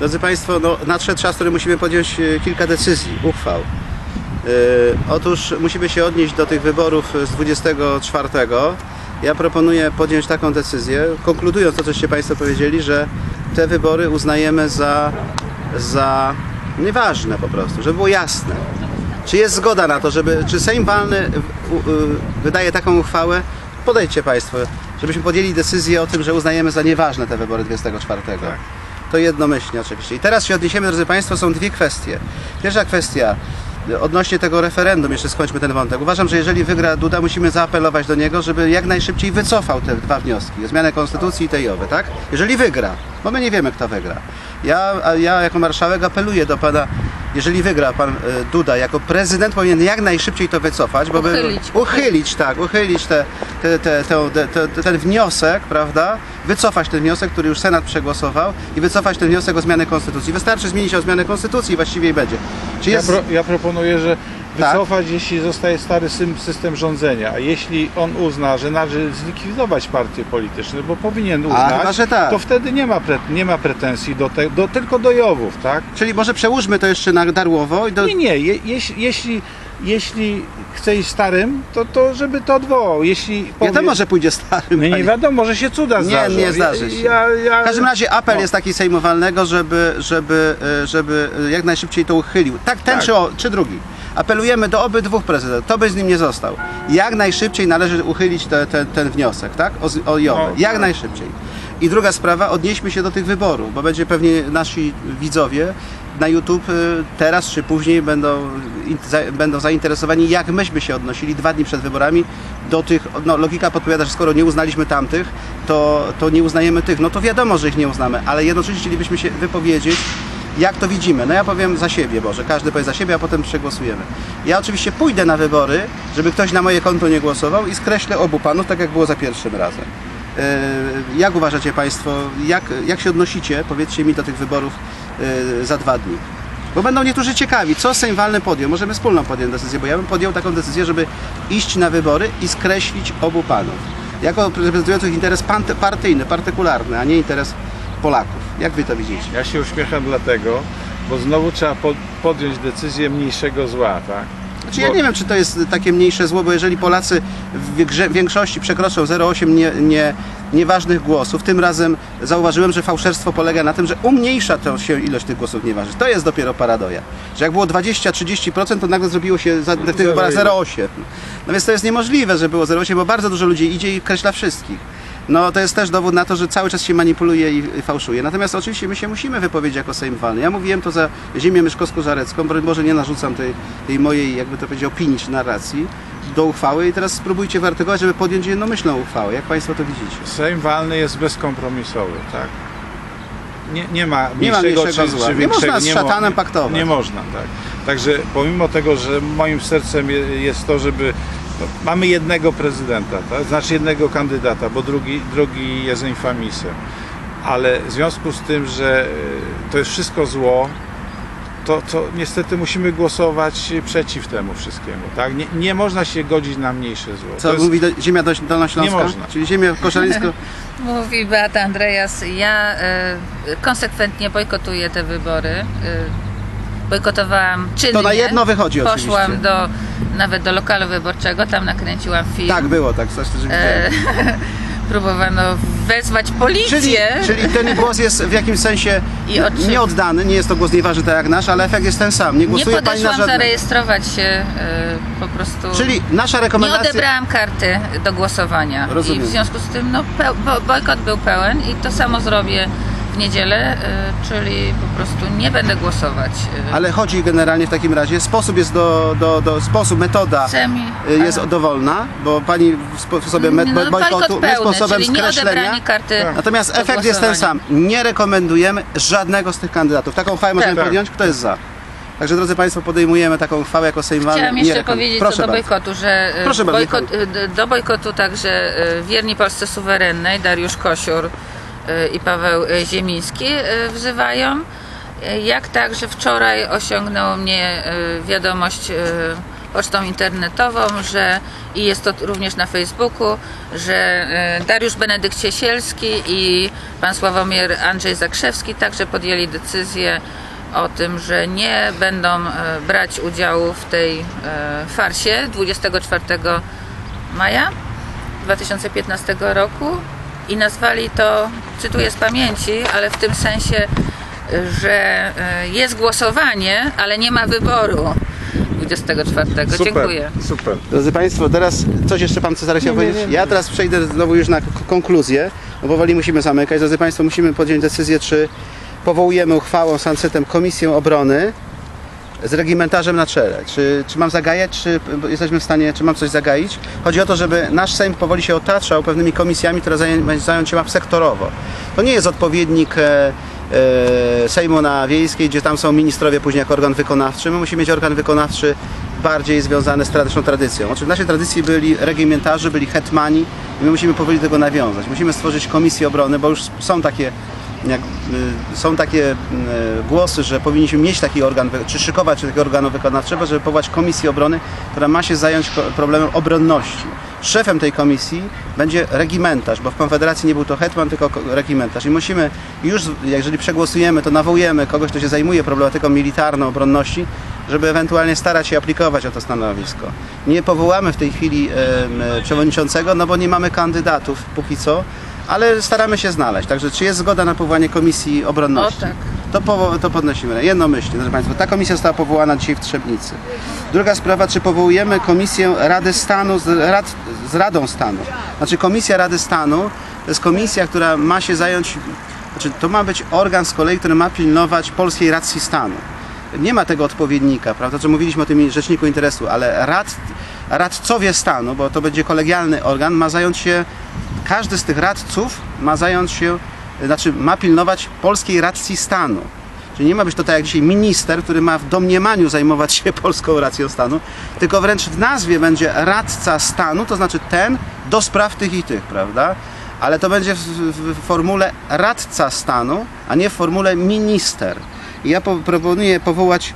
Drodzy Państwo, no, nadszedł czas, w którym musimy podjąć e, kilka decyzji, uchwał. E, otóż musimy się odnieść do tych wyborów z 24. Ja proponuję podjąć taką decyzję, konkludując to, coście Państwo powiedzieli, że te wybory uznajemy za, za nieważne po prostu, żeby było jasne. Czy jest zgoda na to, żeby, czy Sejm Walny u- wydaje taką uchwałę? Podejdźcie Państwo, żebyśmy podjęli decyzję o tym, że uznajemy za nieważne te wybory 24. To jednomyślnie oczywiście. I teraz się odniesiemy, drodzy Państwo, są dwie kwestie. Pierwsza kwestia y, odnośnie tego referendum, jeszcze skończmy ten wątek. Uważam, że jeżeli wygra Duda, musimy zaapelować do niego, żeby jak najszybciej wycofał te dwa wnioski, zmianę konstytucji i tej owy, tak? Jeżeli wygra, bo my nie wiemy, kto wygra. Ja, ja jako marszałek apeluję do pana, jeżeli wygra pan y, Duda jako prezydent, powinien jak najszybciej to wycofać, bo by- Uchylić. uchylić, tak, uchylić te, te, te, te, te, te, ten wniosek, prawda? Wycofać ten wniosek, który już Senat przegłosował i wycofać ten wniosek o zmianę konstytucji. Wystarczy zmienić o zmianę konstytucji i właściwie będzie. Czy Ja, jest... pro, ja proponuję, że Tak. wycofać, jeśli zostaje stary system rządzenia, a jeśli on uzna, że należy zlikwidować partie polityczne, bo powinien uznać, chyba, że tak. to wtedy nie ma, pre, nie ma pretensji do tego, do, tylko do Jowów, tak? Czyli może przełóżmy to jeszcze na Darłowo i do... Nie, nie, je, jeśli, jeśli, jeśli chce iść starym, to, to żeby to odwołał. Jeśli Ja powie, to może pójdzie starym. Nie panie. wiadomo, może się cuda Nie, zdarzą. nie zdarzy się. Ja, ja, W każdym razie apel No. jest taki sejmowalnego, żeby, żeby, e, żeby e, jak najszybciej to uchylił. Tak, ten Tak. Czy, o, czy drugi. Apelujemy do obydwu prezydentów, to by z nim nie został. Jak najszybciej należy uchylić te, te, ten wniosek, tak? O, o Jowę. No, Jak tak. najszybciej. I druga sprawa, odnieśmy się do tych wyborów, bo będzie pewnie nasi widzowie na YouTube y, teraz czy później będą, będą zainteresowani, jak myśmy się odnosili dwa dni przed wyborami do tych, no logika podpowiada, że skoro nie uznaliśmy tamtych, to, to nie uznajemy tych. No to wiadomo, że ich nie uznamy, ale jednocześnie chcielibyśmy się wypowiedzieć, jak to widzimy. No ja powiem za siebie, Boże, każdy powie za siebie, a potem przegłosujemy. Ja oczywiście pójdę na wybory, żeby ktoś na moje konto nie głosował i skreślę obu panów, tak jak było za pierwszym razem. Yy, Jak uważacie Państwo, jak, jak się odnosicie, powiedzcie mi, do tych wyborów yy, za dwa dni? Bo będą niektórzy ciekawi, co Sejm Walny podjął. Możemy wspólną podjąć decyzję, bo ja bym podjął taką decyzję, żeby iść na wybory i skreślić obu panów. Jako reprezentujących interes partyjny, partykularny, a nie interes Polaków. Jak Wy to widzicie? Ja się uśmiecham dlatego, bo znowu trzeba po, podjąć decyzję mniejszego zła, tak? Znaczy ja Bo- nie wiem, czy to jest takie mniejsze zło, bo jeżeli Polacy w większości przekroczą 0,8 nie, nie, nieważnych głosów, tym razem zauważyłem, że fałszerstwo polega na tym, że umniejsza to się ilość tych głosów nieważnych. To jest dopiero paradoja. Że jak było 20-30%, to nagle zrobiło się za, w tych wyborach 0,8. No więc to jest niemożliwe, że było 0,8, bo bardzo dużo ludzi idzie i kreśla wszystkich. No to jest też dowód na to, że cały czas się manipuluje i fałszuje. Natomiast oczywiście my się musimy wypowiedzieć jako Sejm Walny. Ja mówiłem to za ziemię myszkowsko-żarecką, broń Boże nie narzucam tej, tej mojej, jakby to powiedzieć, opinii czy narracji do uchwały i teraz spróbujcie wyartykułować, żeby podjąć jednomyślną uchwałę. Jak Państwo to widzicie? Sejm walny jest bezkompromisowy, tak? Nie, nie ma Nie ma mniejszego, czy, zła. czy Nie można z mo- szatanem paktować. Nie można, tak. Także pomimo tego, że moim sercem je- jest to, żeby mamy jednego prezydenta, tak? znaczy jednego kandydata, bo drugi, drugi jest infamisem. Ale w związku z tym, że e, to jest wszystko zło, to, to niestety musimy głosować przeciw temu wszystkiemu. Tak? Nie, nie można się godzić na mniejsze zło. Co jest- mówi do, ziemia dolnośląska? Nie można. Czyli ziemię koszalińską. Mówi Beata Andreas, ja e, konsekwentnie bojkotuję te wybory. E, bojkotowałam czynnie. To na jedno wychodzi Poszłam oczywiście. do, nawet do lokalu wyborczego, tam nakręciłam film. Tak było, tak. Coś, E, próbowano wezwać Czyli, policję. czyli ten głos jest w jakimś sensie nieoddany, nie jest to głos nieważny tak jak nasz, ale efekt jest ten sam. Nie nie głosuje Pani na żadnego. zarejestrować się e, po prostu. Czyli nasza Nie rekomendacja... odebrałam karty do głosowania. Rozumiem. I w związku z tym no, bojkot był pełen i to samo zrobię w niedzielę, y, czyli po prostu nie będę głosować. y, Ale chodzi generalnie w takim razie, sposób jest do, do, do sposób, metoda Semi, y, jest ale- dowolna, bo pani w sposobie met, no, bojkotu, bojkot my pełny, sposobem skreślenia. karty Natomiast do efekt jest ten sam. Nie rekomendujemy żadnego z tych kandydatów. Taką uchwałę możemy Tak. podjąć, kto jest za. Także drodzy Państwo, podejmujemy taką uchwałę jako Sejm. Chciałam Nie jeszcze powiedzieć Proszę co do bardzo. bojkotu, że Proszę bojkot, do bojkotu także wierni Polsce suwerennej Dariusz Kosiur y, i Paweł y, Ziemiński y, wzywają. Y, Jak także wczoraj osiągnęło mnie y, wiadomość y, pocztą internetową, że i jest to również na Facebooku, że Dariusz Benedykt Ciesielski i pan Sławomir Andrzej Zakrzewski także podjęli decyzję o tym, że nie będą brać udziału w tej farsie 24 maja 2015 roku i nazwali to, cytuję z pamięci, ale w tym sensie, że e, jest głosowanie, ale nie ma wyboru 24. Dziękuję. Super. Drodzy Państwo, teraz coś jeszcze Pan Cezary chciał powiedzieć? Ja teraz przejdę znowu już na konkluzję, bo powoli musimy zamykać. Drodzy Państwo, musimy podjąć decyzję, czy powołujemy uchwałą Sansetem Komisję Obrony z regimentarzem na czele. Czy, czy mam zagajać, czy jesteśmy w stanie, czy mam coś zagaić? Chodzi o to, żeby nasz Sejm powoli się otaczał pewnymi komisjami, które zająć się map sektorowo. To nie jest odpowiednik e, e, Sejmu na Wiejskiej, gdzie tam są ministrowie później jako organ wykonawczy. My musimy mieć organ wykonawczy bardziej związany z tradycyjną tradycją. Znaczy w naszej tradycji byli regimentarze, byli hetmani i my musimy powoli do tego nawiązać. Musimy stworzyć komisję obrony, bo już są takie jak, y, są takie y, głosy, że powinniśmy mieć taki organ, czy szykować taki organ wykonawczego, żeby powołać komisję obrony, która ma się zająć problemem obronności. Szefem tej komisji będzie regimentarz, bo w Konfederacji nie był to hetman, tylko ko- regimentarz. I musimy już, jeżeli przegłosujemy, to nawołujemy kogoś, kto się zajmuje problematyką militarną obronności, żeby ewentualnie starać się aplikować o to stanowisko. Nie powołamy w tej chwili przewodniczącego, no bo nie mamy kandydatów póki co, ale staramy się znaleźć. Także czy jest zgoda na powołanie Komisji Obronności? O, tak. To, powo- to podnosimy. Jednomyślnie, drodzy Państwo. Ta komisja została powołana dzisiaj w Trzebnicy. Druga sprawa, czy powołujemy Komisję Rady Stanu z, rad, z Radą Stanu? Znaczy Komisja Rady Stanu to jest komisja, która ma się zająć, znaczy to ma być organ z kolei, który ma pilnować polskiej racji stanu. Nie ma tego odpowiednika, prawda? Co mówiliśmy o tym rzeczniku interesu, ale rad, radcowie stanu, bo to będzie kolegialny organ, ma zająć się, każdy z tych radców ma zająć się, znaczy ma pilnować polskiej racji stanu. Czyli nie ma być to tak jak dzisiaj minister, który ma w domniemaniu zajmować się polską racją stanu, tylko wręcz w nazwie będzie radca stanu, to znaczy ten do spraw tych i tych, prawda? Ale to będzie w, w, w formule radca stanu, a nie w formule minister. I ja po, proponuję powołać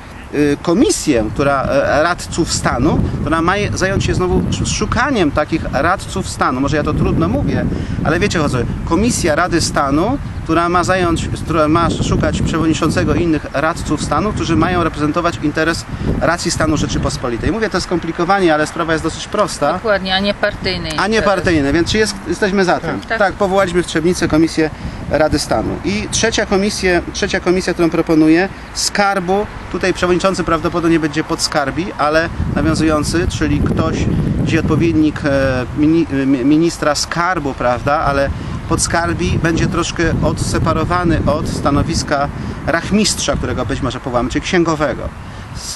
komisję, która e, radców stanu, która ma zająć się znowu sz- szukaniem takich radców stanu. Może ja to trudno mówię, ale wiecie o co? Komisja Rady Stanu, która ma zająć, która ma szukać przewodniczącego i innych radców stanu, którzy mają reprezentować interes racji stanu Rzeczypospolitej. Mówię to skomplikowanie, ale sprawa jest dosyć prosta. Dokładnie, a nie partyjny. A nie partyjne, więc czy jest, jesteśmy za tym? Tak. Tak, powołaliśmy w Trzebnicy Komisję Rady Stanu. I trzecia komisja, trzecia komisja, którą proponuję, Skarbu. Tutaj przewodniczący prawdopodobnie będzie podskarbi, ale nawiązujący, czyli ktoś, gdzie odpowiednik e, e, ministra skarbu, prawda, ale podskarbi będzie troszkę odseparowany od stanowiska rachmistrza, którego być może powołamy, czyli księgowego.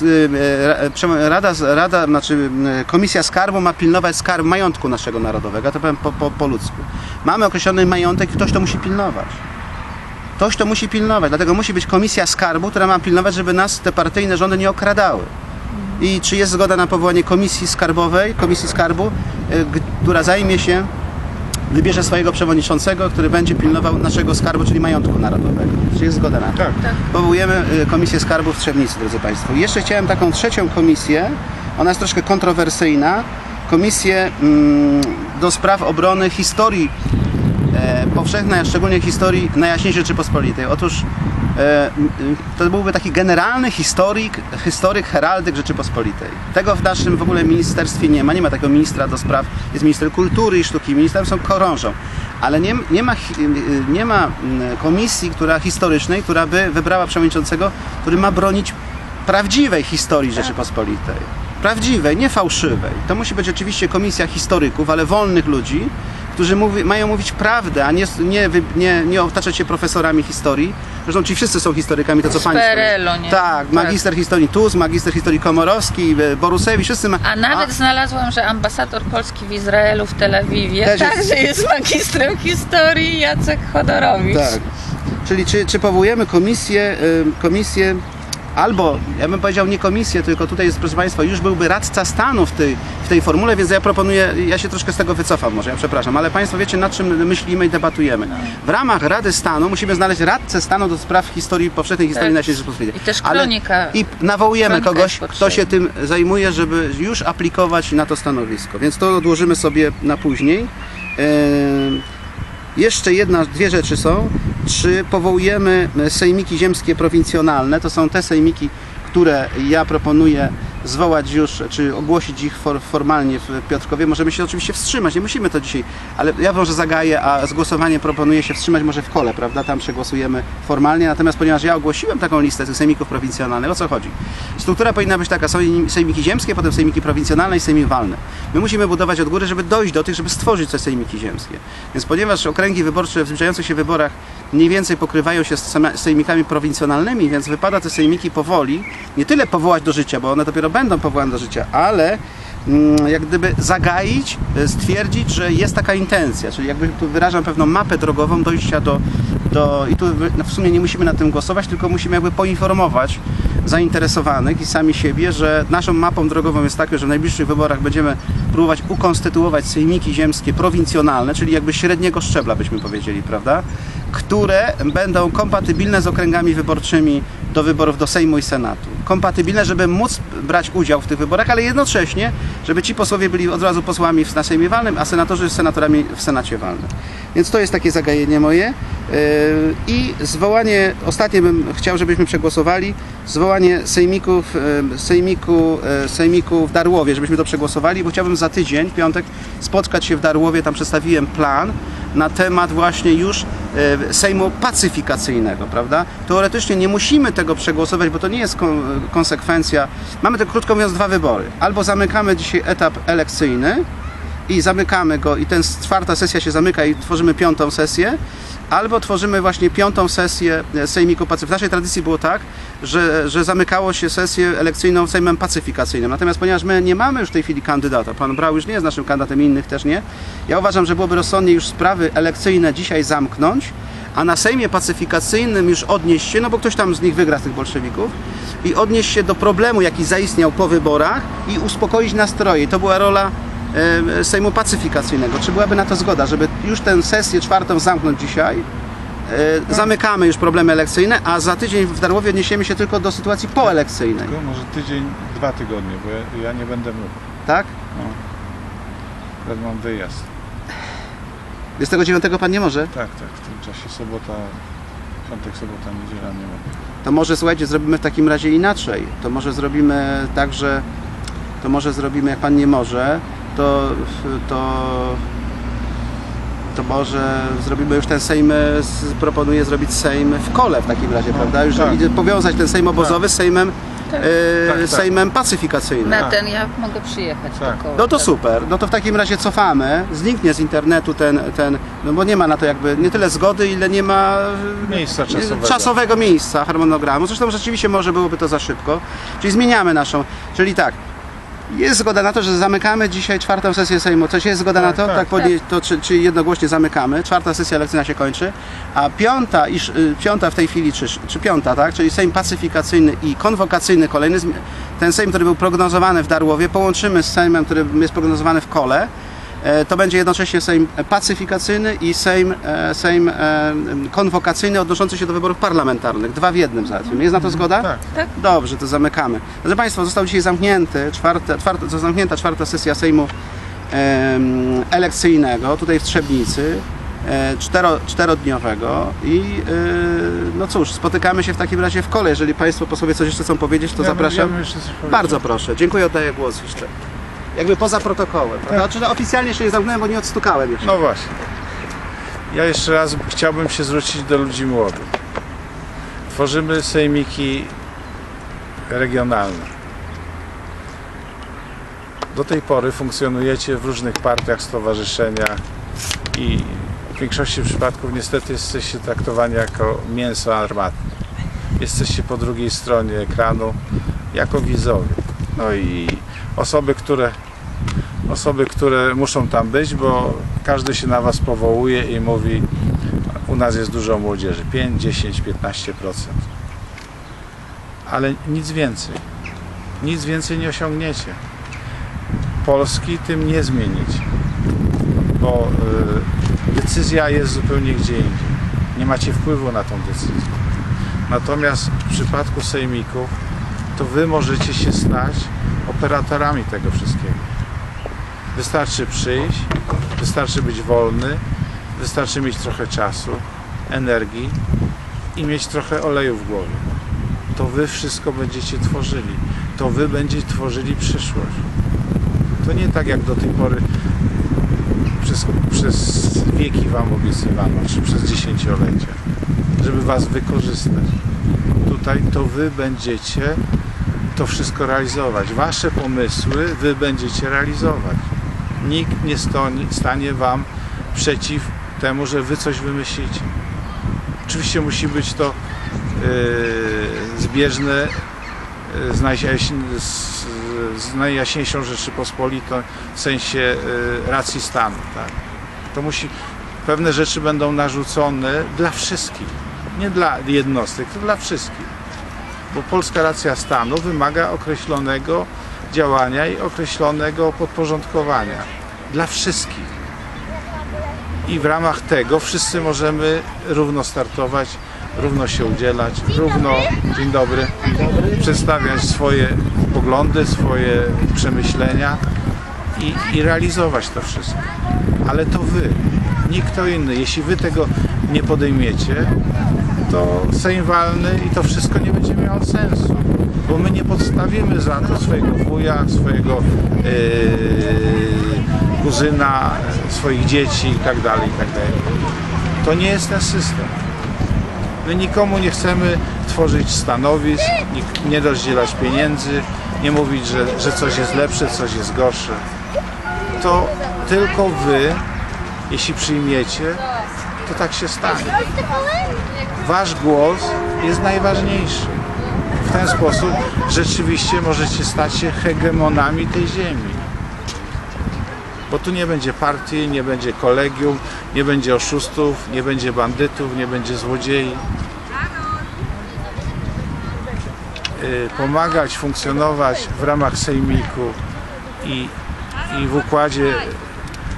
Y, prze- Rada, Rada, znaczy y, Komisja Skarbu ma pilnować skarb majątku naszego narodowego, to powiem po, po, po ludzku. Mamy określony majątek ktoś to musi pilnować. Ktoś to musi pilnować, dlatego musi być Komisja Skarbu, która ma pilnować, żeby nas te partyjne rządy nie okradały. I czy jest zgoda na powołanie Komisji Skarbowej, Komisji Skarbu, y, która zajmie się wybierze swojego przewodniczącego, który będzie pilnował naszego skarbu, czyli majątku narodowego. Czy jest zgoda na to? Tak. Powołujemy y, Komisję Skarbu w Trzebnicy, drodzy Państwo. I jeszcze chciałem taką trzecią komisję, ona jest troszkę kontrowersyjna, komisję mm, do spraw obrony historii powszechnej, a szczególnie historii najjaśniejszej Rzeczypospolitej. Otóż e, y, to byłby taki generalny historyk, historyk, heraldyk Rzeczypospolitej. Tego w naszym w ogóle ministerstwie nie ma. Nie ma takiego ministra do spraw, jest minister kultury i sztuki, ministrem są korążą. Ale nie, nie, ma, hi- y, nie ma komisji która, historycznej, która by wybrała przewodniczącego, który ma bronić prawdziwej historii Rzeczypospolitej. Prawdziwej, nie fałszywej. To musi być oczywiście komisja historyków, ale wolnych ludzi, którzy mówi, mają mówić prawdę, a nie, nie, nie, nie otaczać się profesorami historii. Zresztą ci wszyscy są historykami, to co pani nie? Tak, Tak. magister historii Tuz, magister historii Komorowski, e, Borusewicz, wszyscy ma... A nawet znalazłam, że ambasador Polski w Izraelu w Tel Awiwie Też jest- także jest magistrem historii Jacek Chodorowicz. Tak. Czyli czy, czy powołujemy komisję, y, komisję albo, ja bym powiedział nie komisję, tylko tutaj jest, proszę Państwa, już byłby radca stanu w tej, w tej formule, więc ja proponuję, ja się troszkę z tego wycofam może, ja przepraszam, ale Państwo wiecie nad czym myślimy i debatujemy. W ramach Rady Stanu musimy znaleźć radcę stanu do spraw historii, powszechnej historii Tak. naszej Rzeczypospolitej. I też Ale- kronika. I nawołujemy kogoś, kto się tym zajmuje, żeby już aplikować na to stanowisko, więc to odłożymy sobie na później. Ehm, jeszcze jedna, dwie rzeczy są. Czy powołujemy sejmiki ziemskie prowincjonalne? To są te sejmiki, które ja proponuję zwołać już, czy ogłosić ich for, formalnie w Piotrkowie. Możemy się oczywiście wstrzymać, nie musimy to dzisiaj, ale ja może zagaję, a z głosowaniem proponuję się wstrzymać może w kole, prawda? Tam przegłosujemy formalnie. Natomiast ponieważ ja ogłosiłem taką listę tych sejmików prowincjonalnych, o co chodzi? Struktura powinna być taka, są sejmiki ziemskie, potem sejmiki prowincjonalne i sejmiki walne. My musimy budować od góry, żeby dojść do tych, żeby stworzyć te sejmiki ziemskie. Więc ponieważ okręgi wyborcze w zbliżających się wyborach mniej więcej pokrywają się z sejmikami prowincjonalnymi, więc wypada te sejmiki powoli, nie tyle powołać do życia, bo one dopiero będą powołane do życia, ale mm, jak gdyby zagaić, e, stwierdzić, że jest taka intencja, czyli jakby tu wyrażam pewną mapę drogową dojścia do, do i tu no w sumie nie musimy nad tym głosować, tylko musimy jakby poinformować zainteresowanych i sami siebie, że naszą mapą drogową jest taka, że w najbliższych wyborach będziemy próbować ukonstytuować sejmiki ziemskie prowincjonalne, czyli jakby średniego szczebla byśmy powiedzieli, prawda? Które będą kompatybilne z okręgami wyborczymi do wyborów do Sejmu i Senatu. Kompatybilne, żeby móc brać udział w tych wyborach, ale jednocześnie, żeby ci posłowie byli od razu posłami na Sejmie Walnym, a senatorzy senatorami w Senacie Walnym. Więc to jest takie zagajenie moje. Yy, I zwołanie, ostatnie bym chciał, żebyśmy przegłosowali, zwołanie sejmików, yy, sejmiku, yy, sejmiku w Darłowie, żebyśmy to przegłosowali, bo chciałbym za tydzień, piątek, spotkać się w Darłowie, tam przedstawiłem plan na temat właśnie już e, Sejmu pacyfikacyjnego, prawda? Teoretycznie nie musimy tego przegłosować, bo to nie jest kon- konsekwencja. Mamy tak krótko mówiąc dwa wybory. Albo zamykamy dzisiaj etap elekcyjny i zamykamy go i ten czwarta sesja się zamyka i tworzymy piątą sesję, albo tworzymy właśnie piątą sesję e, Sejmiku Pacyfikacyjnego. W naszej tradycji było tak, że, że zamykało się sesję elekcyjną Sejmem Pacyfikacyjnym. Natomiast ponieważ my nie mamy już w tej chwili kandydata, pan Brał już nie jest naszym kandydatem, innych też nie, ja uważam, że byłoby rozsądnie już sprawy elekcyjne dzisiaj zamknąć, a na Sejmie Pacyfikacyjnym już odnieść się, no bo ktoś tam z nich wygra z tych bolszewików, i odnieść się do problemu, jaki zaistniał po wyborach i uspokoić nastroje. To była rola Sejmu Pacyfikacyjnego. Czy byłaby na to zgoda, żeby już tę sesję czwartą zamknąć dzisiaj? E, Zamykamy już problemy elekcyjne, a za tydzień w Darłowie odniesiemy się tylko do sytuacji poelekcyjnej. Tylko może tydzień, dwa tygodnie, bo ja, ja nie będę mógł. Tak? Teraz mam wyjazd. 29 pan nie może? Tak, tak, w tym czasie sobota, piątek, sobota, niedziela nie mogę. To może słuchajcie, zrobimy w takim razie inaczej. To może zrobimy tak, że to może zrobimy, jak pan nie może, to to to może zrobimy już ten Sejm, e, proponuję zrobić Sejm w kole w takim razie, prawda? Już tak. powiązać ten Sejm obozowy z Sejmem, Tak. e, Tak, tak. Sejmem pacyfikacyjnym. Na Tak. ten ja mogę przyjechać Tak. do koła. No to Tak. super, no to w takim razie cofamy, zniknie z internetu ten, ten, no bo nie ma na to jakby nie tyle zgody, ile nie ma e, Miejsca czasowego. czasowego miejsca harmonogramu. Zresztą rzeczywiście może byłoby to za szybko. Czyli zmieniamy naszą, czyli tak, jest zgoda na to, że zamykamy dzisiaj czwartą sesję Sejmu. Coś jest zgoda Tak, na to? tak. Tak, podnie- to czy, czy jednogłośnie zamykamy. Czwarta sesja elekcyjna się kończy, a piąta, iż, y, piąta w tej chwili, czy, czy piąta, tak? Czyli Sejm pacyfikacyjny i konwokacyjny kolejny, ten Sejm, który był prognozowany w Darłowie, połączymy z Sejmem, który jest prognozowany w Kole. E, To będzie jednocześnie Sejm pacyfikacyjny i Sejm, e, Sejm e, konwokacyjny odnoszący się do wyborów parlamentarnych. Dwa w jednym załatwimy. Jest na to zgoda? Tak. Tak. Dobrze, to zamykamy. Drodzy Państwo, został dzisiaj zamknięty, czwarta, czwarta, zamknięta czwarta sesja Sejmu em, elekcyjnego tutaj w Trzebnicy, cztero, czterodniowego i e, no cóż, spotykamy się w takim razie w kole. Jeżeli Państwo posłowie coś jeszcze chcą powiedzieć, to Ja zapraszam. Ja. Bardzo proszę, dziękuję, oddaję głos jeszcze. Jakby poza protokołem. Tak. Znaczy, oficjalnie jeszcze nie zamknąłem, bo nie odstukałem jeszcze. No właśnie. Ja jeszcze raz chciałbym się zwrócić do ludzi młodych. Tworzymy sejmiki regionalne. Do tej pory funkcjonujecie w różnych partiach, stowarzyszeniach i w większości przypadków niestety jesteście traktowani jako mięso armatne. Jesteście po drugiej stronie ekranu jako widzowie. No i osoby, które osoby, które muszą tam być, bo każdy się na Was powołuje i mówi, u nas jest dużo młodzieży, 5, 10, 15%. ale nic więcej. Nic więcej nie osiągniecie. Polski tym nie zmienić, bo y, decyzja jest zupełnie gdzie indziej. Nie macie wpływu na tą decyzję. Natomiast w przypadku sejmików to wy możecie się stać operatorami tego wszystkiego. Wystarczy przyjść, wystarczy być wolny, wystarczy mieć trochę czasu, energii i mieć trochę oleju w głowie. To wy wszystko będziecie tworzyli. To wy będziecie tworzyli przyszłość. To nie tak jak do tej pory przez, przez wieki wam obiecywano, czy przez dziesięciolecia, żeby was wykorzystać. Tutaj to wy będziecie to wszystko realizować. Wasze pomysły wy będziecie realizować. Nikt nie stanie wam przeciw temu, że wy coś wymyślicie. Oczywiście musi być to yy, zbieżne yy, z, najjaśń, z, z najjaśniejszą Rzeczypospolitą w sensie yy, racji stanu. Tak? To musi, pewne rzeczy będą narzucone dla wszystkich, nie dla jednostek, to dla wszystkich. Bo polska racja stanu wymaga określonego działania i określonego podporządkowania dla wszystkich. I w ramach tego wszyscy możemy równo startować, równo się udzielać, równo, dzień dobry, przedstawiać swoje poglądy, swoje przemyślenia i, i realizować to wszystko. Ale to wy, nikt kto inny. Jeśli wy tego nie podejmiecie, to Sejm walny i to wszystko nie będzie miało sensu. Bo my nie podstawimy za to swojego wuja, swojego yy, kuzyna, swoich dzieci i tak dalej, i tak. To nie jest ten system. My nikomu nie chcemy tworzyć stanowisk, nie rozdzielać pieniędzy, nie mówić, że, że coś jest lepsze, coś jest gorsze. To tylko wy, jeśli przyjmiecie, to tak się stanie. Wasz głos jest najważniejszy. W ten sposób rzeczywiście możecie stać się hegemonami tej ziemi. Bo tu nie będzie partii, nie będzie kolegium, nie będzie oszustów, nie będzie bandytów, nie będzie złodziei. Y, Pomagać funkcjonować w ramach sejmiku i, i w układzie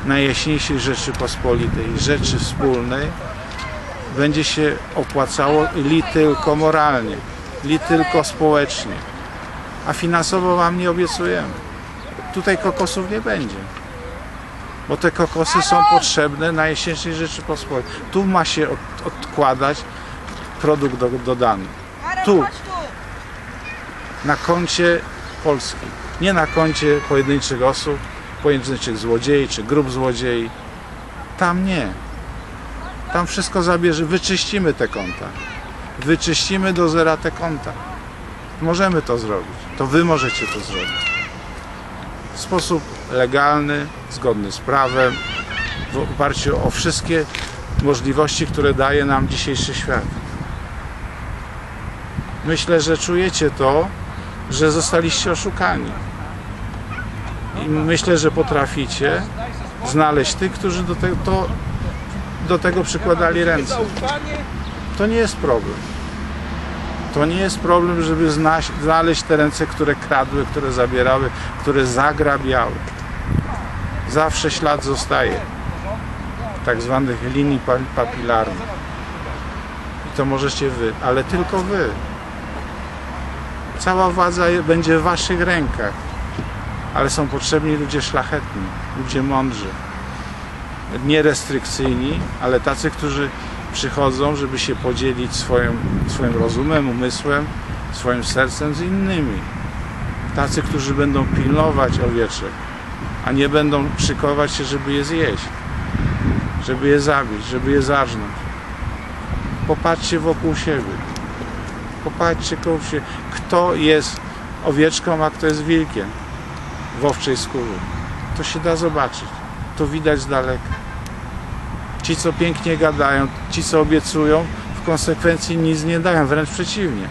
najjaśniejszej Rzeczypospolitej, rzeczy wspólnej, będzie się opłacało li tylko moralnie, li tylko społecznie. A finansowo Wam nie obiecujemy. Tutaj kokosów nie będzie. Bo te kokosy są potrzebne na jesiennej Rzeczypospolitej. Tu ma się od, odkładać produkt do, dodany. Tu, na koncie Polski. Nie na koncie pojedynczych osób, pojedynczych złodziei czy grup złodziei. Tam nie. Tam wszystko zabierze, wyczyścimy te konta. Wyczyścimy do zera te konta. Możemy to zrobić. To wy możecie to zrobić. W sposób legalny, zgodny z prawem, w oparciu o wszystkie możliwości, które daje nam dzisiejszy świat. Myślę, że czujecie to, że zostaliście oszukani. I myślę, że potraficie znaleźć tych, którzy do tego, to, do tego przykładali ręce. To nie jest problem. To nie jest problem, żeby znaleźć te ręce, które kradły, które zabierały, które zagrabiały. Zawsze ślad zostaje tak zwanych linii pa- papilarnych. I to możecie wy, ale tylko wy. Cała władza będzie w waszych rękach, ale są potrzebni ludzie szlachetni, ludzie mądrzy. Nierestrykcyjni, ale tacy, którzy przychodzą, żeby się podzielić swoim, swoim rozumem, umysłem, swoim sercem z innymi. Tacy, którzy będą pilnować owieczek, a nie będą szykować się, żeby je zjeść, żeby je zabić, żeby je zarżnąć. Popatrzcie wokół siebie. Popatrzcie koło siebie, kto jest owieczką, a kto jest wilkiem w owczej skórze. To się da zobaczyć. To widać z daleka. Ci, co pięknie gadają, ci, co obiecują, w konsekwencji nic nie dają, wręcz przeciwnie.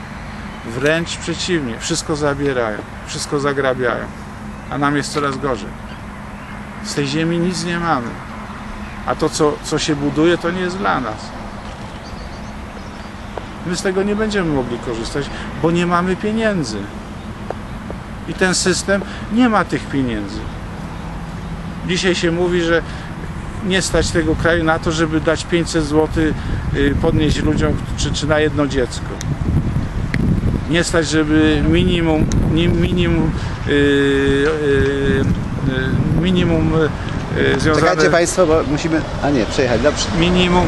Wręcz przeciwnie. Wszystko zabierają, wszystko zagrabiają, a nam jest coraz gorzej. Z tej ziemi nic nie mamy. A to, co, co się buduje, to nie jest dla nas. my z tego nie będziemy mogli korzystać, bo nie mamy pieniędzy. I ten system nie ma tych pieniędzy. Dzisiaj się mówi, że nie stać tego kraju na to, żeby dać 500 zł y, podnieść ludziom czy, czy na jedno dziecko. Nie stać, żeby minimum, ni- minimum, y, y, y, minimum y, związane, Czekajcie Państwo, bo musimy... A nie, przejechać. Dobrze. minimum